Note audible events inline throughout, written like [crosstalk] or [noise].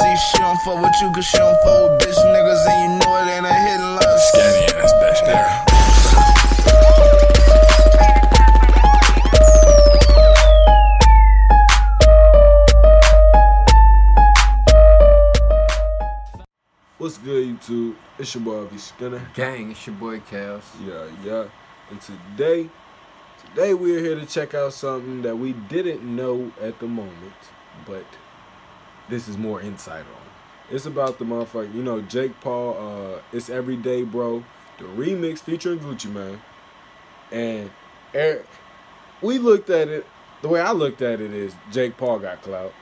see she don't fuck with you cause she don't fuck with bitch niggas and you know it ain't a hidden love. Scanny ass bitch there. What's good, YouTube? It's your boy, LV Skinny. Gang, it's your boy Chaos. Yeah, yeah. And today, today we're here to check out something that we didn't know at the moment, but this is more insight on. It's about the motherfucker, you know, Jake Paul. Uh, it's Everyday Bro, the remix featuring Gucci Mane. and er, we looked at it. The way I looked at it is Jake Paul got clout,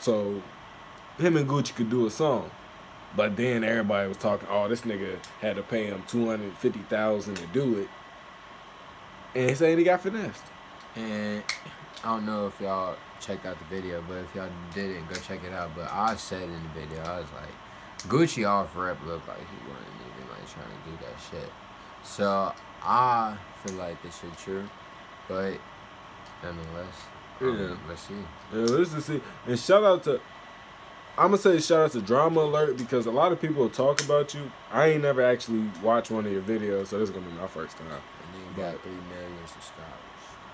so him and Gucci could do a song. But then everybody was talking, oh, this nigga had to pay him two hundred fifty thousand to do it, and he's saying he got finessed. And I don't know if y'all checked out the video, but if y'all didn't, go check it out. But I said in the video, I was like, Gucci off rep looked like he wasn't even like trying to do that shit. So I feel like this shit true, but nonetheless, Yeah. um, let's see. Yeah, let's just see. And shout out to, I'm gonna say shout out to Drama Alert because a lot of people talk about you. I ain't never actually watched one of your videos, so this is gonna be my first time. And then you got three million subscribers.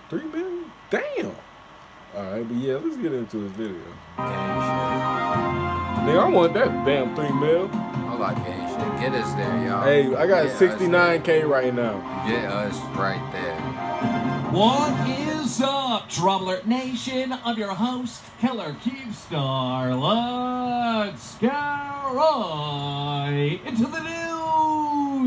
Three million? Damn. All right, but yeah, let's get into this video. Gang Nigga, I want that damn three mil. I like gang shit. Get us there, y'all. Hey, I got Get 69k right now. Get us right there. What is up, Trouble Nation? I'm your host, Killer Keemstar. Let's get right into the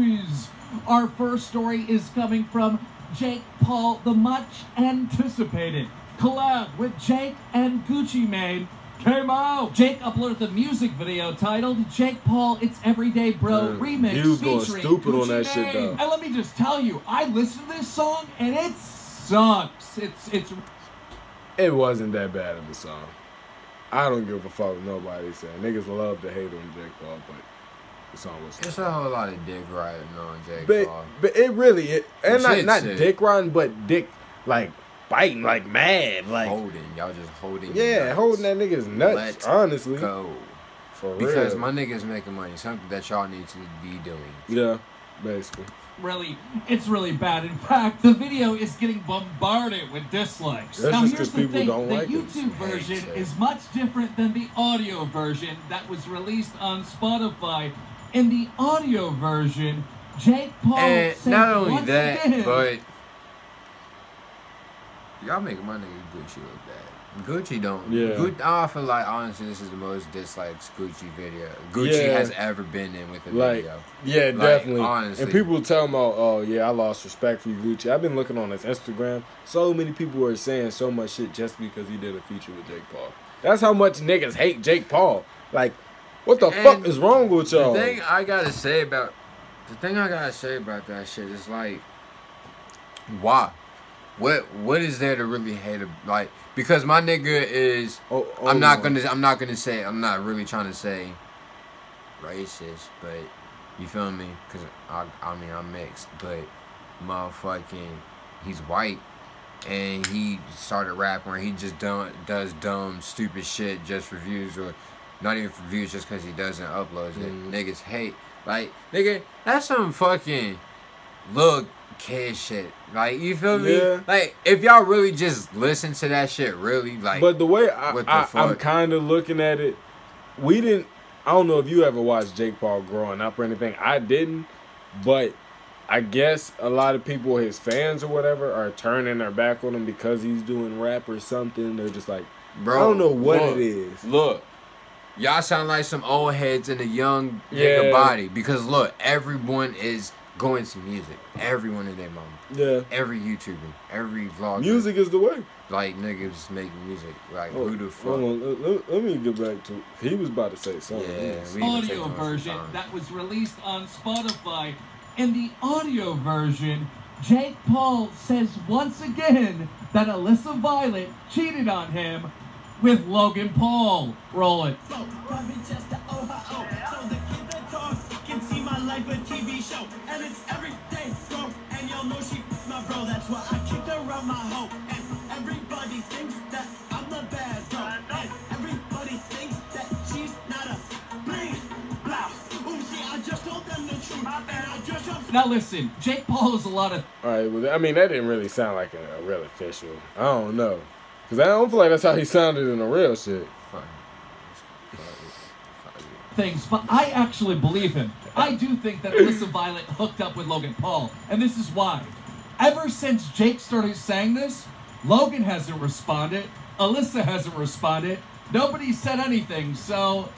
news. Our first story is coming from Jake Paul, the much anticipated collab with Jake and Gucci Mane. Came out. Jake uploaded the music video titled "Jake Paul, It's Everyday Bro" Man, remix he was going featuring stupid on Gucci that shit, though. And let me just tell you, I listened to this song and it sucks. It's it's It wasn't that bad of a song. I don't give a fuck what nobody saying. Niggas love to hate on Jake Paul, but the song was. It's a whole lot of dick riding on Jake But, Paul. but it really, it, and not shit's not sick. dick riding, but dick like biting, like mad, like holding, y'all just holding. yeah, nuts. holding that nigga's nuts. Let's honestly, Go. for Because real. my niggas making money, something that y'all need to be doing. yeah, basically. really it's really bad. In fact, the video is getting bombarded with dislikes. That's now just here's 'cause the people thing: don't the like it. YouTube Hate version is much different than the audio version that was released on Spotify. In the audio version, Jake Paul and says not only once that, again, but y'all making my nigga Gucci look bad. Gucci don't. Yeah. Gucci, I feel like honestly, this is the most disliked Gucci video Gucci Yeah. has ever been in with a Like, video. yeah, Like, definitely. honestly. And people tell me, oh, yeah, I lost respect for you, Gucci. I've been looking on his Instagram. So many people are saying so much shit just because he did a feature with Jake Paul. That's how much niggas hate Jake Paul. Like, what the And fuck is wrong with y'all? The thing I gotta say about the thing I gotta say about that shit is like, why? What what is there to really hate? Like because my nigga is. Oh, oh, I'm not gonna. I'm not gonna say. I'm not really trying to say racist, but you feel me? Cause I. I mean, I'm mixed, but motherfucking, he's white, and he started rapping. Where he just don't does dumb, stupid shit just for views, or not even for views, just cause he doesn't upload it. Mhm. Niggas hate. Like nigga, that's some fucking look kid shit. Like you feel me? Yeah. Like if y'all really just listen to that shit, really like. But the way I, the I, I'm kind of looking at it, we didn't. I don't know if you ever watched Jake Paul growing up or anything. I didn't, but I guess a lot of people, his fans or whatever, are turning their back on him because he's doing rap or something. They're just like, Bro, I don't know what look, it is. Look, y'all sound like some old heads in a young Yeah. nigga body. Because look, everyone is going to music. Everyone in their mama. Yeah, Every YouTuber, every vlogger. music is the way. Like niggas making music. Like Oh, who the hold fuck? on, let, let- let me get back to. He was about to say something. Yeah, we audio version that was released on Spotify. In the audio version, Jake Paul says once again that Alissa Violet cheated on him with Logan Paul. Roll it. Probably just a Ohio. So like a TV show, and it's every day bro And y'all know she my bro, that's why I kicked around my hoe. And everybody thinks that I'm the bad bro. And everybody thinks that she's not a bling blah. Ooh, see, I just told them the truth. Now listen, Jake Paul is a lot of. All right, well, I mean that didn't really sound like a, a real official. I don't know, cause I don't feel like that's how he sounded in the real shit things, but I actually believe him. I do think that Alissa Violet hooked up with Logan Paul, and this is why. Ever since Jake started saying this, Logan hasn't responded, Alissa hasn't responded, nobody said anything, so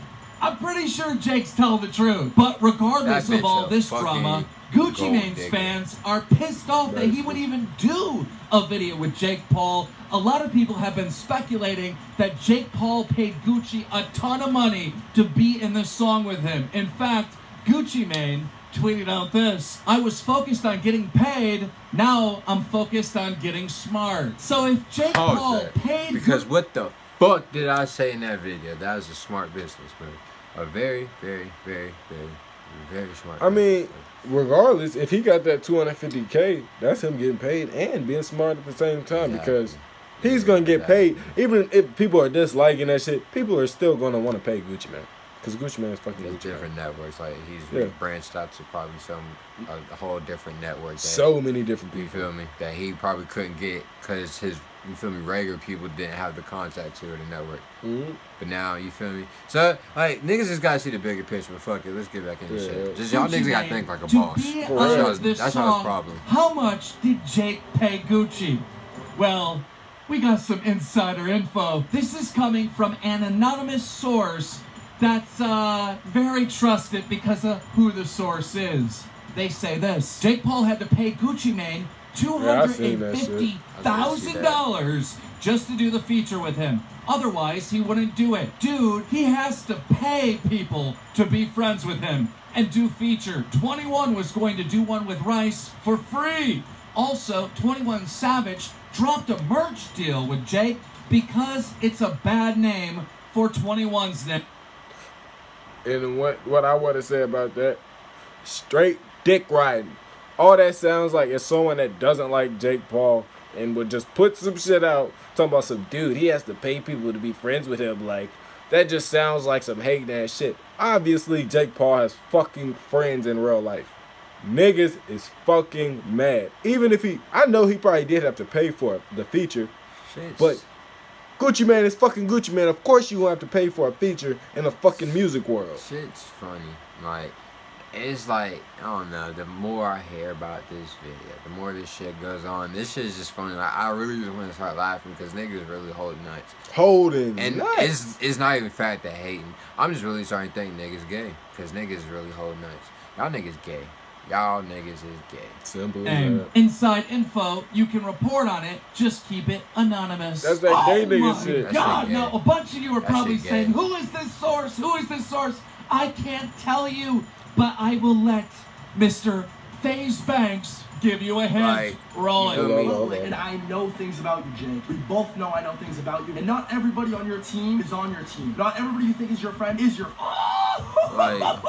I'm pretty sure Jake's telling the truth. But regardless of all this drama, Gucci Mane's fans are pissed off that That he would even do a video with Jake Paul. A lot of people have been speculating that Jake Paul paid Gucci a ton of money to be in this song with him. In fact, Gucci Mane tweeted out this I was focused on getting paid, now I'm focused on getting smart. So if Jake Pause Paul that. paid Because what the fuck did I say in that video? That was a smart business move. A very, very, very, very, very smart. I mean, business regardless, if he got that 250K, that's him getting paid and being smart at the same time because he's going to get paid. Even if people are disliking that shit, people are still going to want to pay Gucci Mane. Because Gucci Mane is fucking There's Gucci Mane. different networks. Like he's Yeah. branched out to probably some a, whole different network. That, So many different you people. feel me? That he probably couldn't get because his you feel me regular people didn't have the contact to the network. Mhm. But now you feel me? So like niggas just gotta see the bigger picture. But fuck it, let's get back into Yeah, shit. yeah. Just y'all niggas gotta think like a to boss. Be For on real. That's this y'all's song, problem. How much did Jake pay Gucci? Well, we got some insider info. This is coming from an anonymous source that's uh, very trusted because of who the source is. They say this: Jake Paul had to pay Gucci Mane two Yeah, I hundred seen and that shit. fifty I see thousand that. dollars just to do the feature with him. Otherwise, he wouldn't do it. Dude, he has to pay people to be friends with him and do feature. 21 was going to do one with Rice for free. Also, 21 Savage dropped a merch deal with Jake because it's a bad name for 21's name. And what what I want to say about that, straight dick riding. All that sounds like is someone that doesn't like Jake Paul and would just put some shit out talking about some dude. He has to pay people to be friends with him. Like that just sounds like some hating ass shit. Obviously, Jake Paul has fucking friends in real life. Niggas is fucking mad. Even if he, I know he probably did have to pay for the feature, Shit's- but Gucci Mane is fucking Gucci Mane. Of course, you gonna have to pay for a feature in the fucking music world. Shit's funny. Like, it's like, I don't know, the more I hear about this video, the more this shit goes on. This shit is just funny. Like, I really just want to start laughing because niggas really holding nuts. Holding And nuts. it's it's not even fact that hating. I'm just really starting to think niggas gay. Because niggas really hold nuts. Y'all niggas gay. Y'all niggas is gay. simple as name. that. Inside info, you can report on it. Just keep it anonymous. That's that gay oh nigga shit. That God, no! A bunch of you are That probably saying, "Who is this source? Who is this source?" I can't tell you, but I will let Mr. FaZe Banks give you a hint. Right. Roll You it. feel me? And I know things about you, Jake. We both know I know things about you. And not everybody on your team is on your team. Not everybody you think is your friend is your [laughs] Like,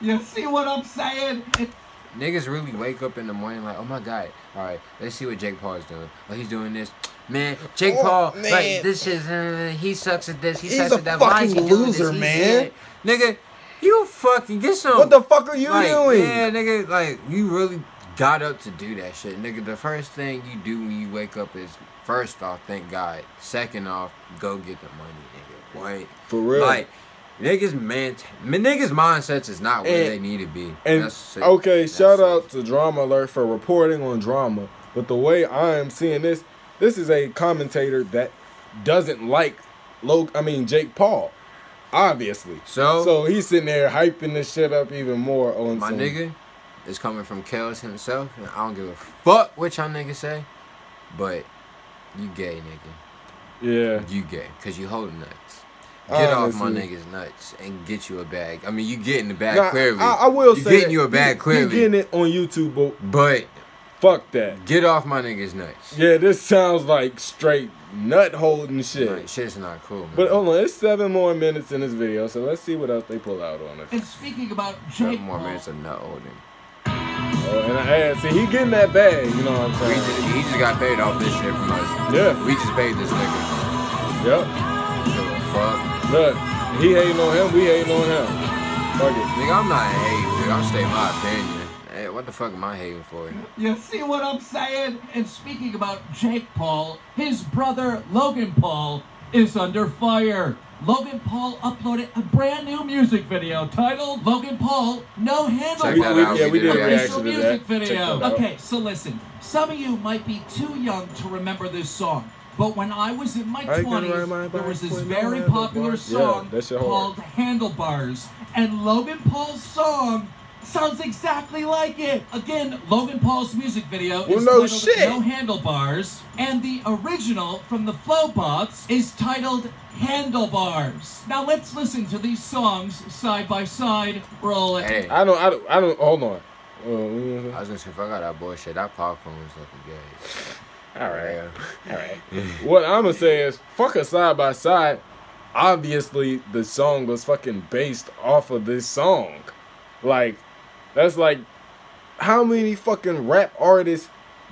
You see what I'm saying? It- Niggas really wake up in the morning like, oh my god, all right, let's see what Jake Paul is doing. Oh, he's doing this. Man, Jake Oh, Paul, man. like, this is, uh, he sucks at this, he He's sucks at that. Why is he fucking doing loser, this? He's man. Nigga, you fucking get some. What the fuck are you like, doing? Yeah, nigga, like, you really got up to do that shit. Nigga, the first thing you do when you wake up is, first off, thank God. Second off, go get the money, nigga. Right? For real. Like, niggas, man, niggas' mindsets is not where And- they need to be. And okay, That's shout it. out to Drama Alert for reporting on drama. But the way I am seeing this, this is a commentator that doesn't like Lo I mean Jake Paul. Obviously. So, So he's sitting there hyping this shit up even more on my some, nigga It's coming from Kels himself, and I don't give a fuck what y'all niggas say, but you gay, nigga. Yeah. You gay, cause you holding nuts. Get off my niggas nuts and get you a bag. I mean, you getting the bag Nah, clearly. I, I will you say getting that you a bag clearly, He getting it on YouTube, but but fuck that. get off my niggas nuts. Yeah, this sounds like straight nut holding shit. Like, shit's not cool, man. But hold on, it's seven more minutes in this video, so let's see what else they pull out on it. And speaking about Seven Jake more minutes of nut holding. Oh, and I and see he getting that bag, you know what I'm We saying? just, he just got paid off this shit from us. Yeah. We just paid this nigga. Yep. Give a fuck. Look, he hating on him, we hating on him. Fuck it. Nigga, I'm not hating, nigga. I'm stating my opinion. Hey, what the fuck am I hating for? You see what I'm saying? And speaking about Jake Paul, his brother Logan Paul is under fire. Logan Paul uploaded a brand new music video titled Logan Paul No Check We, that we, out. yeah, we did a Official reaction to music that. Check video. out. Okay, so listen. Some of you might be too young to remember this song. But when I was in my I can ride my 20s, there was this very popular handlebars. Yeah, song that shit hard. called Handlebars. And Logan Paul's song sounds exactly like it. Again, Logan Paul's music video Well, is no titled shit. No Handlebars. And the original from the Flobots is titled Handlebars. Now let's listen to these songs side by side. Roll it. Hey, I don't, I don't, I don't, hold on. Uh, I was gonna say, if I got that bullshit, that popcorn was looking good. All right. All right. what I'm gonna say is, fuck a side by side. Obviously, the song was fucking based off of this song. Like, that's like, how many fucking rap artists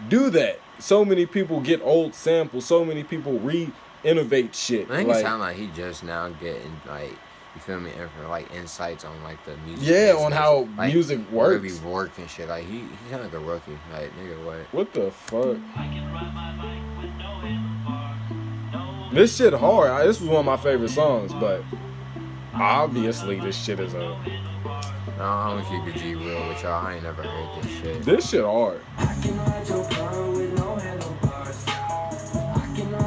do that? So many people get old samples. So many people re-innovate shit. I think like, it sound like he just now getting like you feel me, info, like insights on like the music. Yeah, on how like, music Really works. work and shit. Like he, he sound like a rookie. Like nigga, what? what the fuck? I can ride my bike with no. No This shit hard. This was one of my favorite songs, but obviously this shit is a No, I'm gonna keep it G real with y'all. I ain't never heard this shit. this shit hard.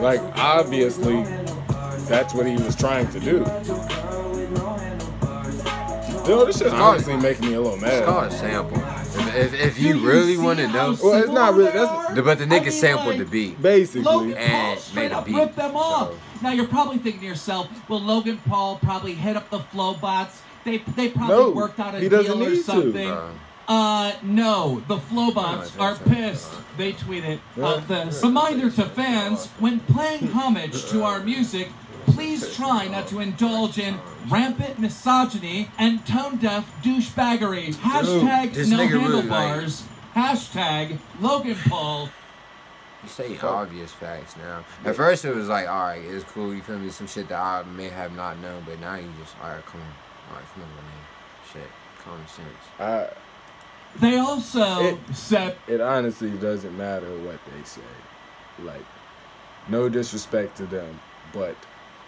Like obviously that's what he was trying to do. Yo, this shit's honestly making me a little mad. It's called a sample. If, if, if you really see want to know, Well, it's not really- that's- the, but the nigga I mean, sampled the beat. Basically, Logan And straight made a beat, ripped them off. so- Now you're probably thinking to yourself, well, Logan Paul probably hit up the Flobots. They they probably No, worked out a he deal or need to. something. Uh, Uh, no, the Flobots No, are so. pissed. They tweeted Yeah. out this. Reminder to fans, when playing homage to our music, please try not to indulge in rampant misogyny and tone-deaf douchebaggery. Hashtag this no nigga really. Hashtag Logan Paul. You say obvious facts now. At first it was like, all right, it's cool. You feel me? Some shit that I may have not known, but now you just, all right, come on, all right, come on, man. Shit, common sense. I, They also It- said it honestly doesn't matter what they say. Like, no disrespect to them, but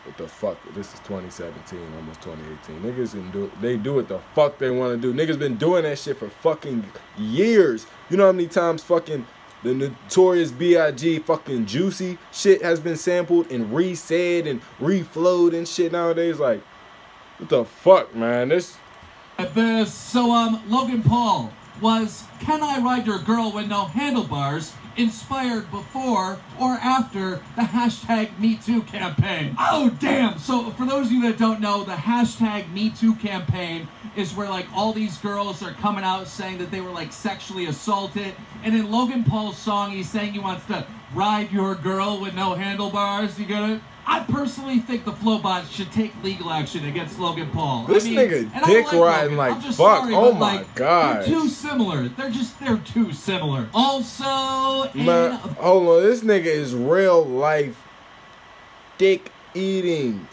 what the fuck? This is 2017, almost 2018. Niggas can do they do what the fuck they want to do. Niggas been doing that shit for fucking years. You know how many times fucking the notorious B.I.G. fucking juicy shit has been sampled and re-said and reflowed and shit nowadays? Like, what the fuck, man? This this. So, um, Logan Paul was Can I Ride Your Girl with No Handlebars inspired before or after the hashtag MeToo campaign? Oh, damn. So, for those of you that don't know, the hashtag MeToo campaign is where, like, all these girls are coming out saying that they were, like, sexually assaulted. And in Logan Paul's song, he's saying he wants to ride your girl with no handlebars. You get it? I personally think the Flobots should take legal action against Logan Paul. This I mean, nigga dick like riding Logan. like fuck. sorry, Oh but, my like, gosh. They're too similar. They're just they're too similar. Also, in Man, hold on, this nigga is real life dick eating.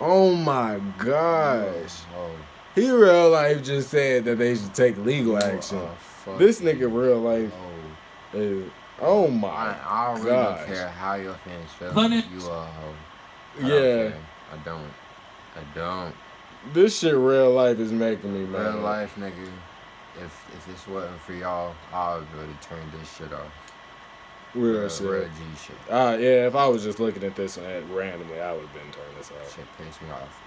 Oh my gosh. Oh, He real life just said that they should take legal action. oh, This nigga real life Oh. is oh I, my I really gosh. don't care how your fans feel. But it- you a hoe. I don't Yeah. I don't. I don't. this shit real life is making me mad. Real life, nigga. If if this wasn't for y'all, I would really turn this shit off. Real Real, shit. real G shit. Uh, yeah, if I was just looking at this at randomly, I would have been turning this off. Shit pissed me off.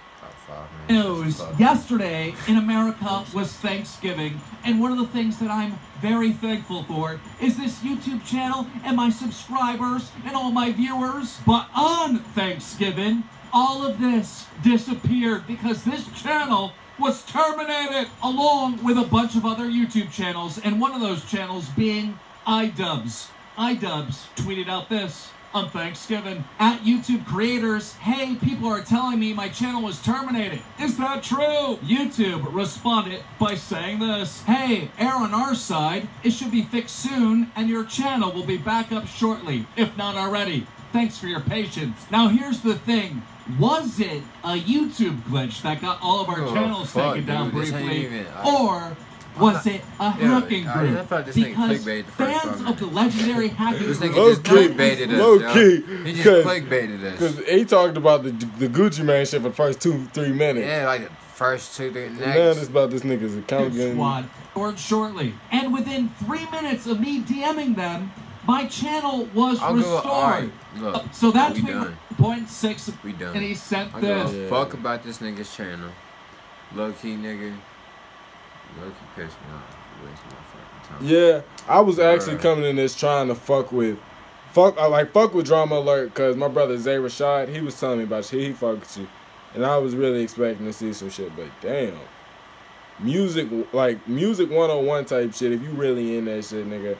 News yesterday in America was Thanksgiving, and one of the things that I'm very thankful for is this YouTube channel and my subscribers and all my viewers. But on Thanksgiving, all of this disappeared because this channel was terminated along with a bunch of other YouTube channels, and one of those channels being iDubbbz. iDubbbz tweeted out this on Thanksgiving at YouTube creators. Hey, people are telling me my channel was terminated. Is that true? YouTube responded by saying this Hey, err on our side. It should be fixed soon, and your channel will be back up shortly, if not already. Thanks for your patience. Now, here's the thing. Was it a YouTube glitch that got all of our Oh, channels fuck, taken down dude, briefly? even- I- or Was it a Yeah, hacking I- group? I thought this because clickbaited the fans of the legendary hacking This group nigga Low just key. clickbaited us. Low yo. key, He just 'cause- clickbaited us. Because he talked about the the Gucci Mane shit for the first two, three minutes. Yeah, like the first two, three, And now it's about this nigga's account getting. squad or shortly. And within three minutes of me DMing them, my channel was I'll go, restored. look, Uh, so that we tweet done. point six, We done. and he sent I give this. a Yeah. fuck about this nigga's channel. Low key nigga. Yeah, I was actually Bruh. coming in this trying to fuck with, fuck, I like fuck with Drama Alert because my brother Zay Rashad, he was telling me about shit. He fucked you, and I was really expecting to see some shit, but damn, music like music 101 type shit. If you really in that shit, nigga,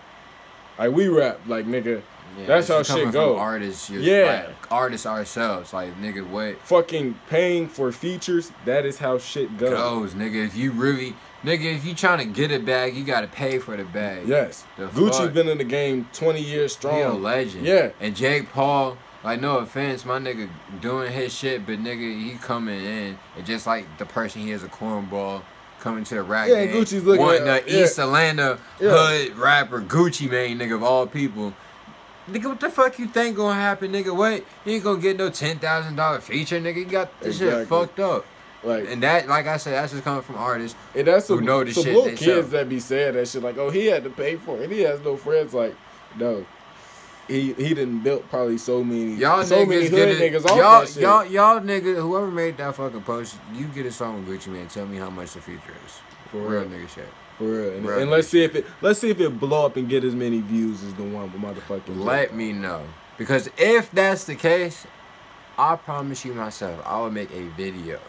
like we rap, like nigga, Yeah, That's how shit go. Artists, you're, Yeah. like, artists ourselves. Like nigga, what fucking paying for features. That is how shit goes. goes, nigga? If you really, nigga, if you trying to get a bag, you gotta pay for the bag. Yes, The Gucci fuck? been in the game 20 years strong. He a legend. Yeah. And Jake Paul, like no offense, my nigga doing his shit, but nigga he coming in and just like the person he is a cornball coming to the rap Yeah, game, Gucci's looking wanting at- the yeah. East Atlanta Yeah. hood rapper Gucci Mane, nigga of all people. Nigga, what the fuck you think gonna happen, nigga? What? You ain't gonna get no ten thousand dollar feature, nigga. You got this Exactly. shit fucked up. Like, And that, like I said, that's just coming from artists. And that's who some, know the some shit little kids that be saying that shit like, oh, he had to pay for it. And He has no friends. Like, no. He he didn't built probably so many Y'all so niggas many get hood it. niggas off y'all, that shit. y'all, y'all nigga, whoever made that fucking post, you get a song with Gucci Mane. Tell me how much the feature is. For real real. nigga shit. for real. And, Bruh. and let's see if it let's see if it blow up and get as many views as the one with motherfucking. Let me know. Because if that's the case, I promise you myself, I will make a video.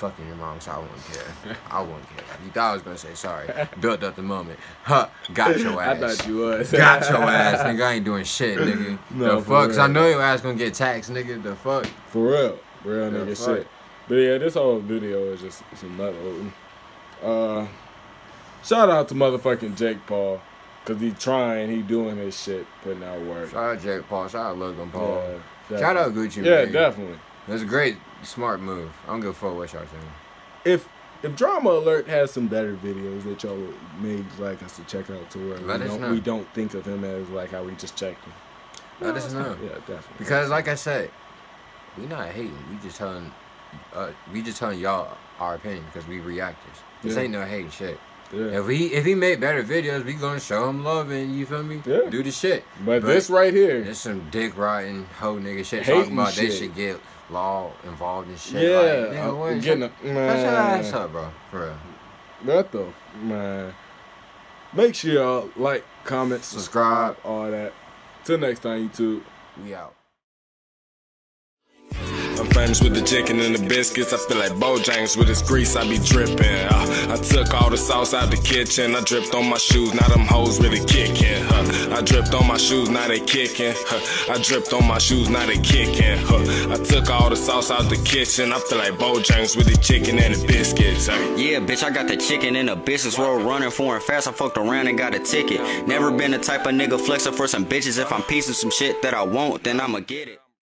Fucking your mom, so I won't care. I won't care. You thought I was gonna say sorry. Built up the moment. Huh, got your ass. I thought you was. Got your [laughs] ass, nigga. I ain't doing shit, nigga. [laughs] No, the fuck? Cause I know your ass gonna get taxed, nigga. The fuck? For real, real nigga fuck. shit. But yeah, this whole video is just some nut loading. Uh, shout out to motherfucking Jake Paul, cause he trying, he doing his shit, putting out work. Shout out Jake Paul. Shout out Logan Paul. Yeah, Shout out. Gucci Yeah, definitely. It was a great, smart move. I don't give a fuck what y'all saying. If if Drama Alert has some better videos that y'all would may like us to check out to where Let we, don't, know. we don't think of him as like how we just checked him. Let us know. Yeah, definitely. Because like I said, we not hating. We just telling, uh, we just telling y'all our opinion because we reactors. This Yeah. ain't no hate shit. yeah. If he if he made better videos, we gonna show him love and you feel me? Yeah. Do the shit. but, this right here, There's some dick riding hoe nigga shit Hating talking about they should get law involved in shit. yeah, like, nigga, what? getting a, shut man. your ass up, bro. For real. What the man? Make sure y'all like, comment, subscribe, all that. Till next time, YouTube. We out. I'm famous with the chicken and the biscuits. I feel like Bojangles with this grease. I be dripping. Uh, I took all the sauce out the kitchen. I dripped on my shoes. Now them hoes really kicking. Huh. I dripped on my shoes. Now they kicking. Huh. I dripped on my shoes. Now they kicking. I took all the sauce out the kitchen. I feel like Bojangles with the chicken and the biscuits. Yeah, bitch, I got the chicken in the business world running foreign fast. I fucked around and got a ticket. Never been the type of nigga flexing for some bitches. If I'm piecing some shit that I want, then I'ma get it.